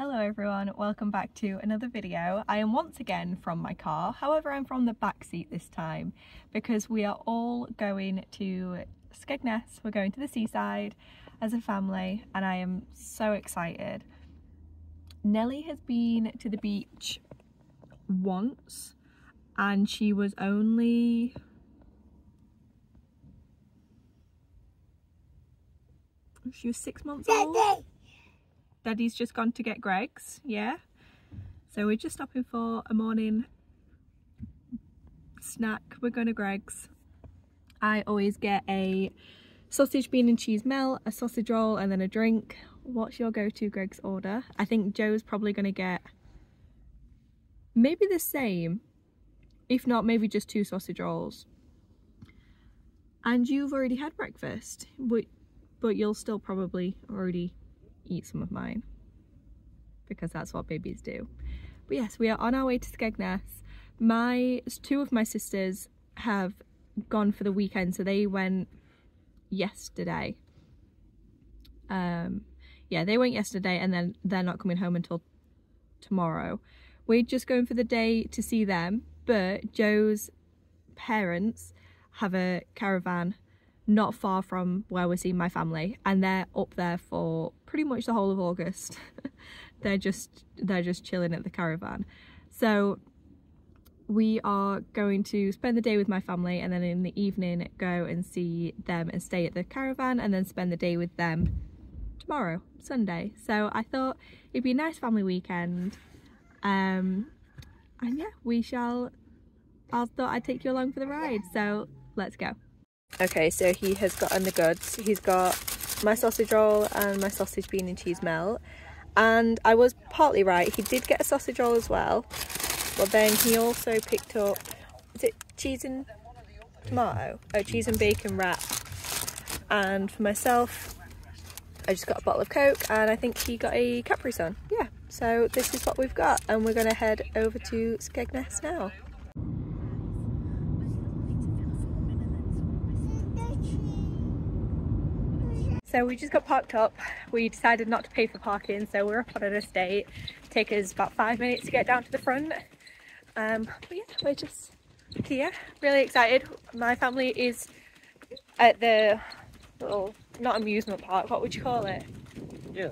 Hello everyone, welcome back to another video. I am once again from my car, however I'm from the back seat this time because we are all going to Skegness, we're going to the seaside as a family and I am so excited. Nellie has been to the beach once and she was only she was six months old Daddy's just gone to get Greggs, yeah? So we're just stopping for a morning snack. We're going to Greggs. I always get a sausage, bean and cheese melt, a sausage roll and then a drink. What's your go-to Greggs order? I think Joe's probably going to get maybe the same. If not, maybe just two sausage rolls. And you've already had breakfast, but, but you'll still probably already eat some of mine because that's what babies do. But yes, we are on our way to Skegness. My two of my sisters have gone for the weekend, so they went yesterday. Um, yeah, they went yesterday and then they're not coming home until tomorrow. We're just going for the day to see them, but Joe's parents have a caravan not far from where we're seeing my family and they're up there for pretty much the whole of August. they're just they're just chilling at the caravan. So we are going to spend the day with my family and then in the evening go and see them and stay at the caravan and then spend the day with them tomorrow, Sunday. So I thought it'd be a nice family weekend. Um, and yeah, we shall, I thought I'd take you along for the ride. So let's go. Okay, so he has gotten the goods. He's got my sausage roll and my sausage bean and cheese melt. And I was partly right, he did get a sausage roll as well. But then he also picked up, is it cheese and tomato? Oh, cheese and bacon wrap. And for myself, I just got a bottle of Coke and I think he got a Capri Sun. Yeah, so this is what we've got and we're gonna head over to Skegness now. So we just got parked up. We decided not to pay for parking, so we're up on an estate. Take us about five minutes to get down to the front. Um, but yeah, we're just here, really excited. My family is at the little, not amusement park, what would you call it? Yeah,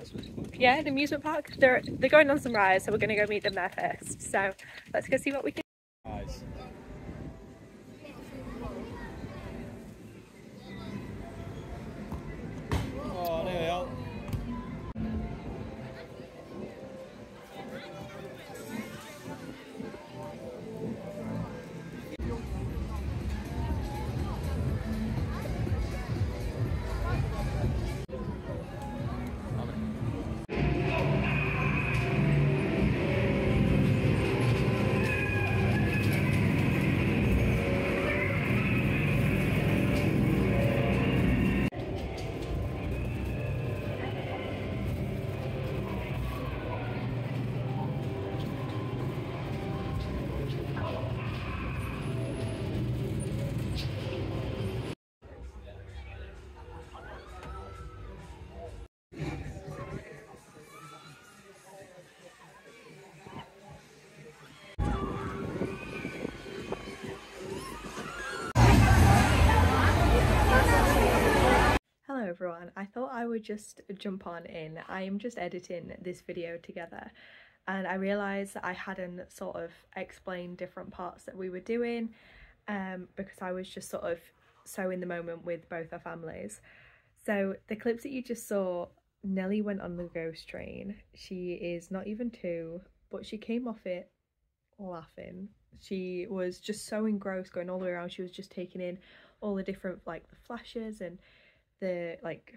yeah, an amusement park. They're they're going on some rides, so we're gonna go meet them there first. So let's go see what we can. Everyone. I thought I would just jump on in. I am just editing this video together. And I realised that I hadn't sort of explained different parts that we were doing um, because I was just sort of so in the moment with both our families. So the clips that you just saw Nellie went on the ghost train. She is not even two but she came off it laughing. She was just so engrossed going all the way around. She was just taking in all the different like the flashes and the like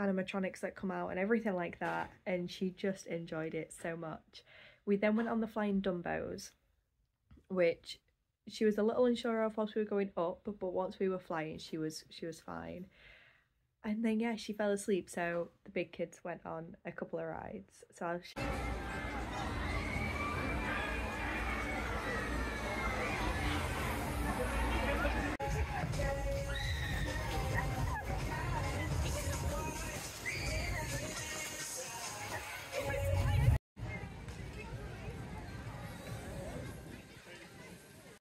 animatronics that come out and everything like that and she just enjoyed it so much. We then went on the flying Dumbos which she was a little unsure of whilst we were going up but, once we were flying she was she was fine. And then yeah she fell asleep so the big kids went on a couple of rides. So I'll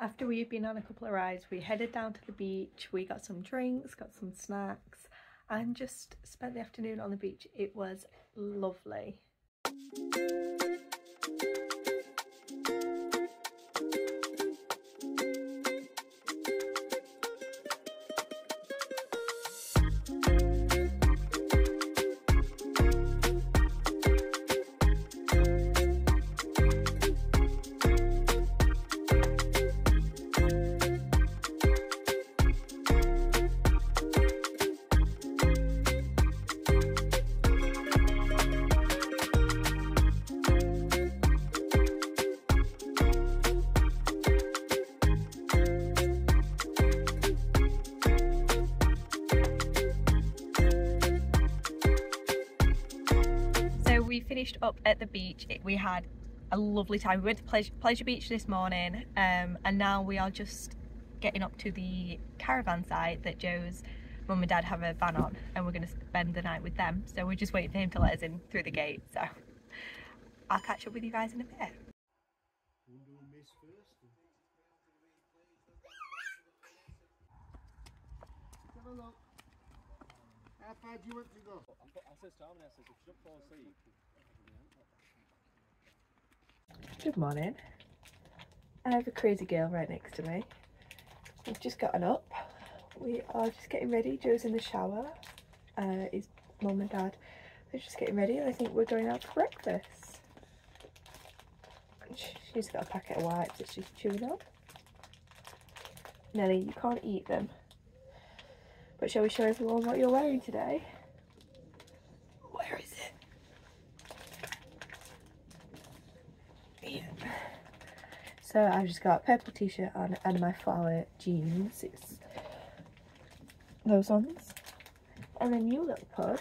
After we'd been on a couple of rides, we headed down to the beach. We got some drinks, got some snacks, and just spent the afternoon on the beach. It was lovely. We finished up at the beach. It, we had a lovely time. We went to Pleasure, Pleasure Beach this morning um, and now we are just getting up to the caravan site that Joe's mum and dad have a van on and we're going to spend the night with them. So we're just waiting for him to let us in through the gate. So I'll catch up with you guys in a bit. How far do you want to go? I says to Armin, I says, if you don't fall asleep, Good morning. I have a crazy girl right next to me. We've just gotten up. We are just getting ready. Joe's in the shower. Uh, his mum and dad are just getting ready. and I think we're going out for breakfast. She's got a packet of wipes that she's chewing on. Nelly, you can't eat them. But shall we show everyone what you're wearing today? Where is it? Yeah. So I've just got a purple t-shirt on and my flower jeans. It's those ones. And then you little pod.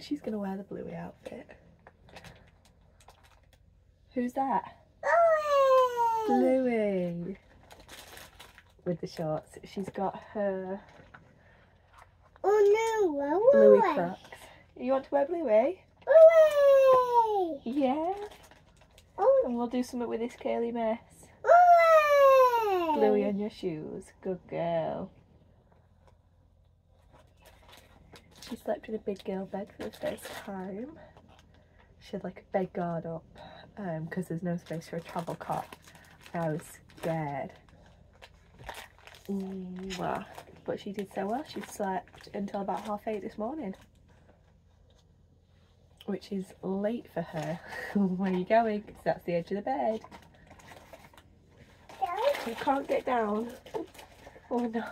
She's gonna wear the bluey outfit. Who's that? Bluey. With the shorts. She's got her Oh no, bluey crocs. You want to wear bluey? Bluey! Eh? Yeah. Oh, And we'll do something with this curly mess. Bluey! Bluey on your shoes. Good girl. She slept in a big girl bed for the first time. She had like a bed guard up um, because there's no space for a travel cot. I was scared. Mwah. But she did so well. She slept until about half eight this morning. Which is late for her. Where are you going? 'Cause that's the edge of the bed. You can't get down. Oh no,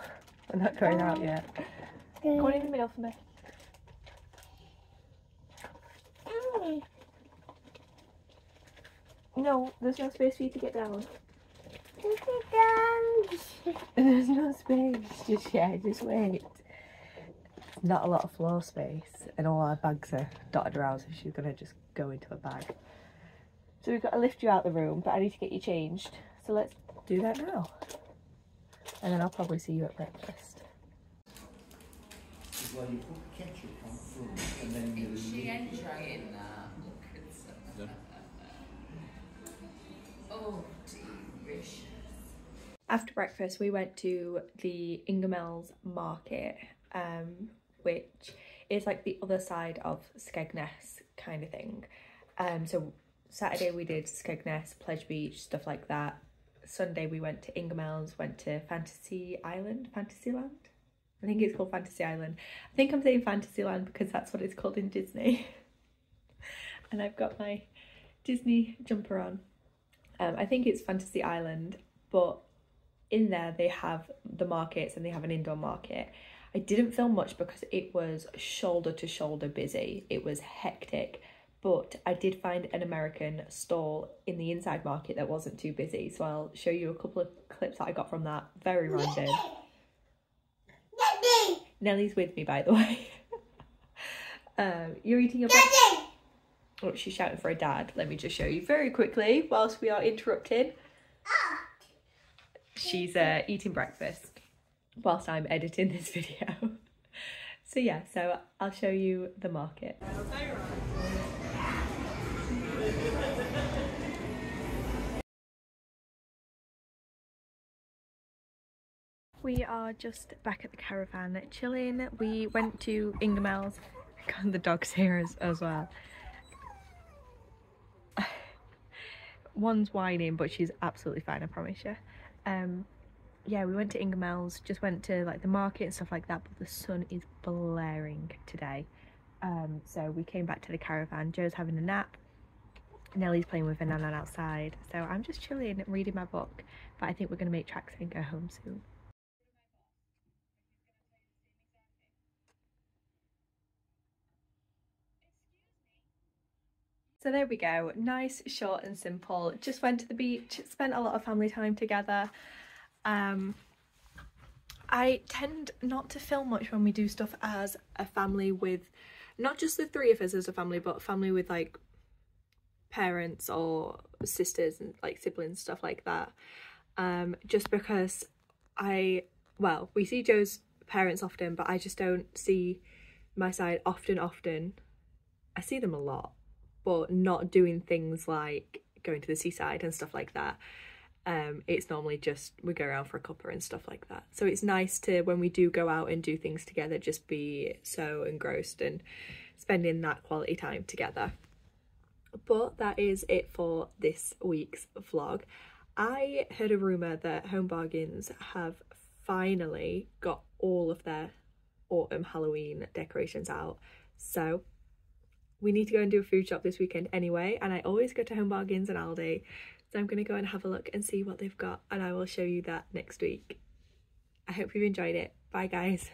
we're not going out yet. Go in the middle for me. No, there's no space for you to get down. There's no space just yet, just wait. Not a lot of floor space, and all our bags are dotted around, so she's gonna just go into a bag. So we've got to lift you out the room, but I need to get you changed. So let's do that now. And then I'll probably see you at breakfast. Well, you put ketchup on front and then you She enjoying that. Look at that. Oh, delicious. After breakfast, we went to the Ingoldmells Market, um, which is like the other side of Skegness kind of thing. Um, so Saturday we did Skegness, Pleasure Beach, stuff like that. Sunday we went to Ingoldmells, went to Fantasy Island, Fantasyland. I think it's called Fantasy Island. I think I'm saying Fantasyland because that's what it's called in Disney. and I've got my Disney jumper on. Um, I think it's Fantasy Island, but in there they have the markets and they have an indoor market. I didn't film much because it was shoulder to shoulder busy. It was hectic, but I did find an American stall in the inside market that wasn't too busy. So I'll show you a couple of clips that I got from that. Very random. Nellie's with me, by the way. um, you're eating your breakfast. Oh, she's shouting for a dad. Let me just show you very quickly whilst we are interrupted. She's uh, eating breakfast whilst I'm editing this video. so yeah, so I'll show you the market. We are just back at the caravan chilling. We went to Ingoldmells. God, the dog's here as, as well. One's whining, but she's absolutely fine, I promise you. Um, yeah, we went to Ingoldmells, just went to like the market and stuff like that, but the sun is blaring today. Um, so we came back to the caravan. Joe's having a nap. Nellie's playing with her nan outside. So I'm just chilling, reading my book. But I think we're going to make tracks and go home soon. So there we go, nice, short and simple. Just went to the beach, spent a lot of family time together. Um, I tend not to film much when we do stuff as a family with not just the three of us as a family, but family with like parents or sisters and like siblings, stuff like that. Um, just because I, well, we see Joe's parents often, but I just don't see my side often, often. I see them a lot, but not doing things like going to the seaside and stuff like that. Um, it's normally just we go around for a cuppa and stuff like that. So it's nice to when we do go out and do things together, just be so engrossed and spending that quality time together. But that is it for this week's vlog. I heard a rumour that Home Bargains have finally got all of their autumn Halloween decorations out. So we need to go and do a food shop this weekend anyway and I always go to Home Bargains and Aldi so I'm going to go and have a look and see what they've got and I will show you that next week. I hope you've enjoyed it. Bye guys.